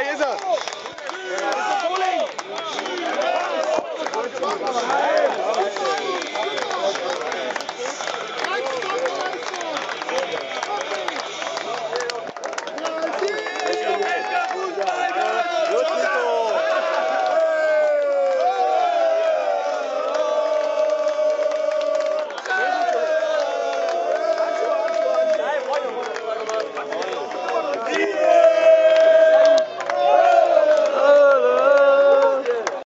Hey, it's